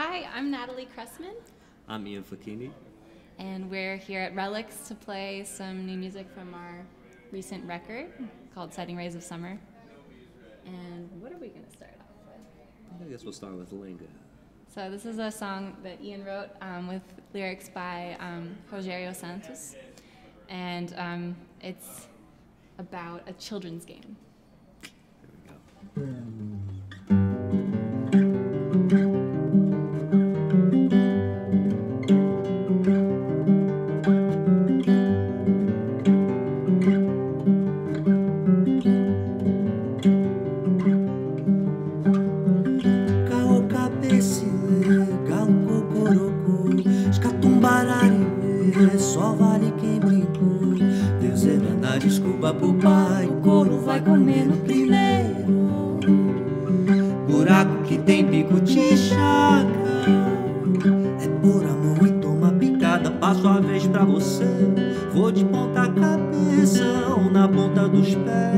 Hi, I'm Natalie Cressman, I'm Ian Fakini. and we're here at Relics to play some new music from our recent record called Setting Rays of Summer. And what are we going to start off with? I guess we'll start with Linga. So, this is a song that Ian wrote um, with lyrics by um, Rogério Santos, and um, it's about a children's game. There we go. Pro pai, o couro vai comendo primeiro. Buraco que tem pico de chaca, é por amor e toma picada. Passo a vez pra você, vou de ponta cabeça ou na ponta dos pés.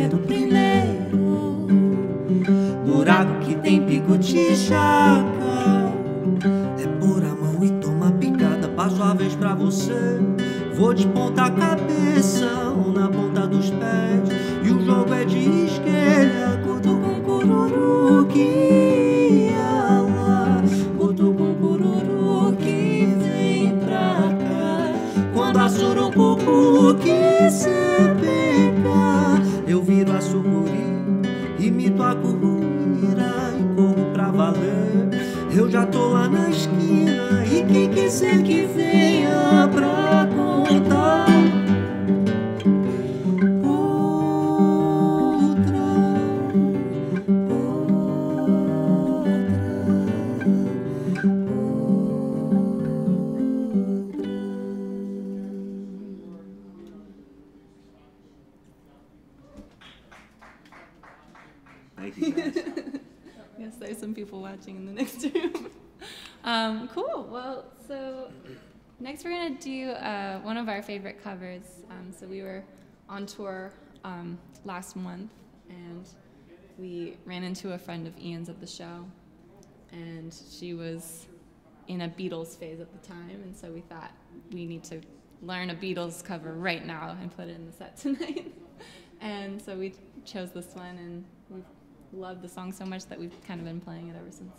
comendo primeiro. Buraco que tem pico de chaca, é por a mão e toma picada. Passo a vez pra você, vou de ponta cabeça cool. Well, so next we're gonna do uh, one of our favorite covers. Um, so we were on tour um, last month, and we ran into a friend of Ian's at the show, and she was in a Beatles phase at the time, and so we thought we need to learn a Beatles cover right now and put it in the set tonight. and so we chose this one, and we've loved the song so much that we've kind of been playing it ever since.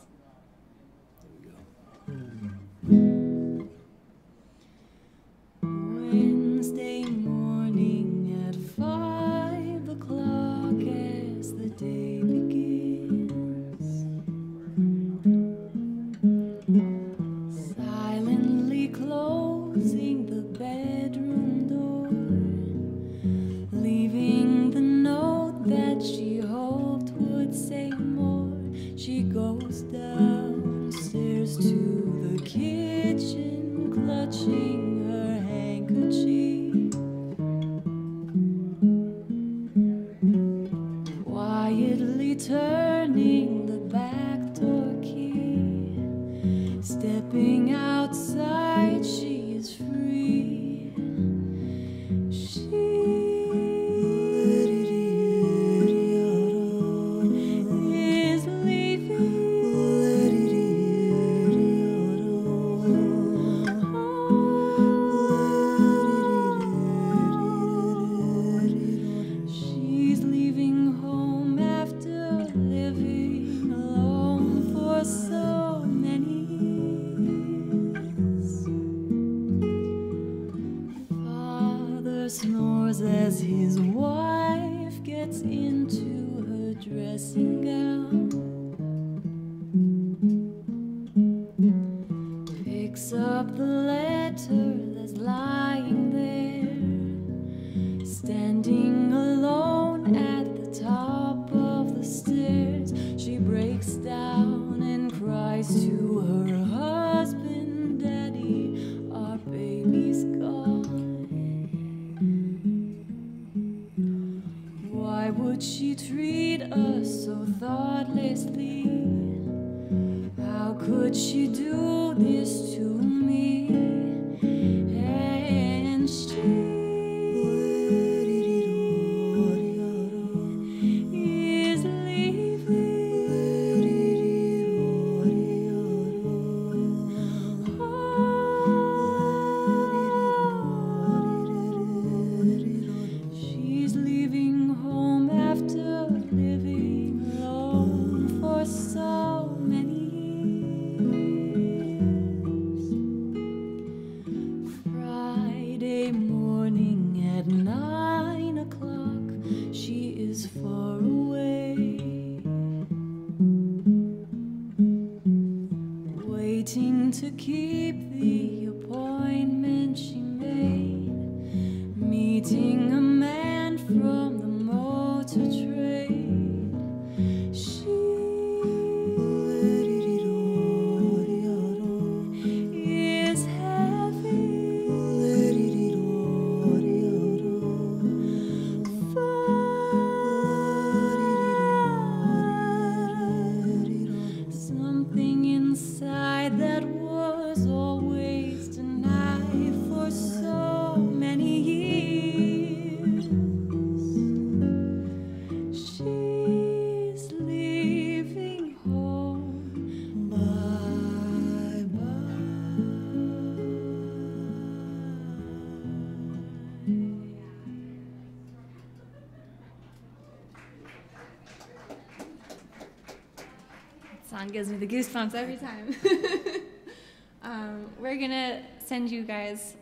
The goosebumps every time. um, we're gonna send you guys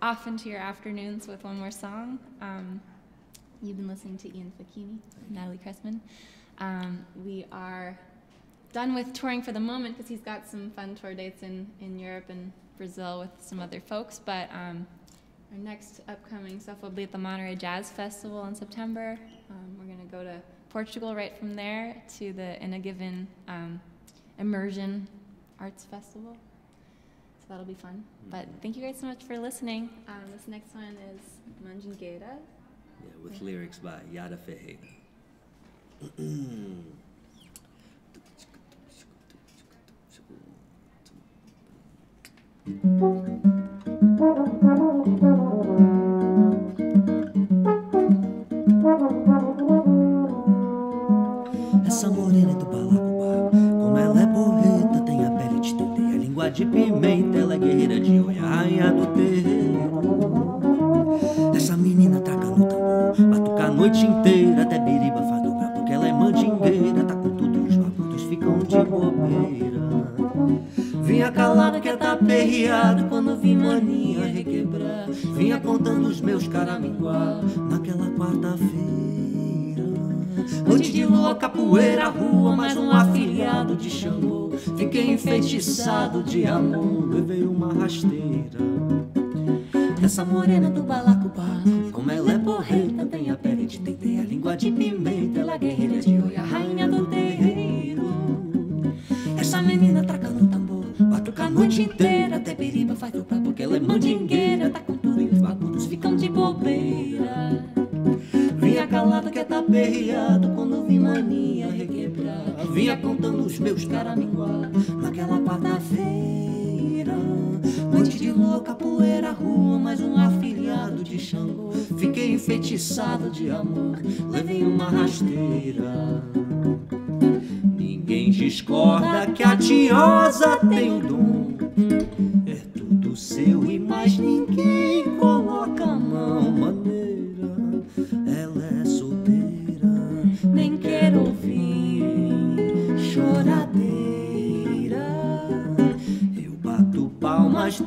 off into your afternoons with one more song. Um, you've been listening to Ian Fakini, Natalie Cressman. Um, we are done with touring for the moment because he's got some fun tour dates in, in Europe and Brazil with some other folks. But um, our next upcoming stuff will be at the Monterey Jazz Festival in September. Um, we're going to go to Portugal right from there to the In a Given um, Immersion Arts Festival. So that'll be fun. But thank you guys so much for listening. Um, this next one is Manjingueira. Yeah, with lyrics by Yada Ferreira. Essa de pimenta, ela é guerreira de olho, a rainha do terreiro. Essa menina traca no tambor, batuca a noite inteira, até biriba dobrar, porque ela é mandingueira, tá com tudo e os babutos ficam de bobeira. Vinha calada que tá perreado quando vi mania requebrar. Vinha contando os meus caraminguá naquela quarta-feira. Noite de lua, capoeira, rua, mais um afiliado de Xangô. Fiquei enfeitiçado de amor, levei uma rasteira. Essa morena do balacobaco, como ela é porreta, tem a pele de tentei, a língua de pimenta, ela é guerreira de olho, a rainha do terreiro. Essa menina traca no tambor, batuca a noite inteira, até biriba faz dobrar, porque ela é mandingueira, quando vi mania requebrar. Vinha contando os meus caraminguá naquela quarta-feira. Noite de lua, capoeira, rua, mais um afiliado de Xangô. Fiquei enfeitiçado de amor, levei uma rasteira. Ninguém discorda que a tiosa tem o dom.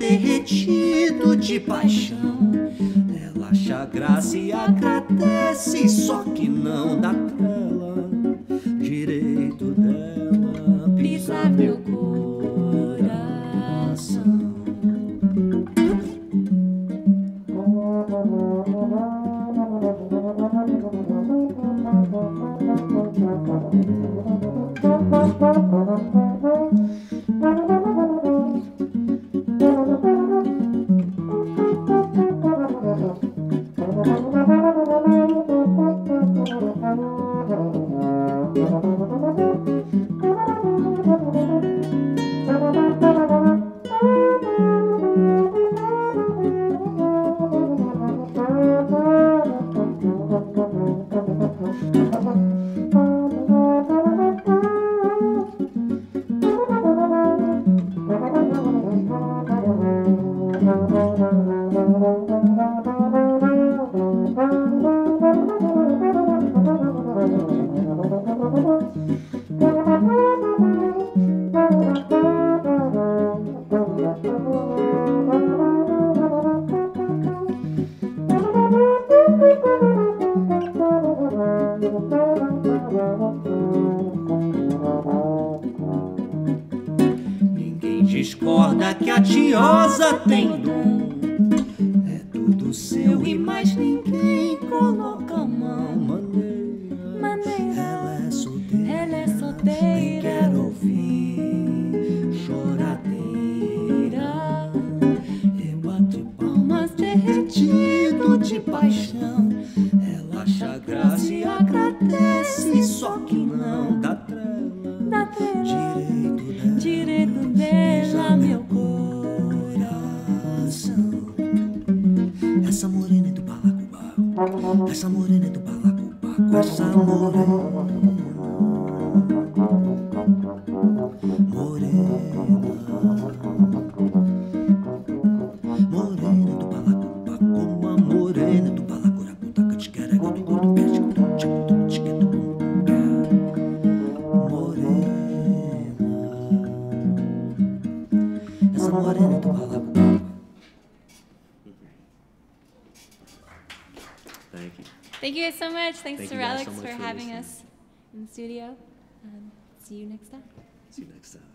Derretido de paixão. Ela acha graça e agradece, só que não dá trela. Ninguém discorda que a tiosa tem Thank you. Thank you guys so much. Thanks Thank to Alex so for, for, having listening. us in the studio. Um, see you next time. See you next time.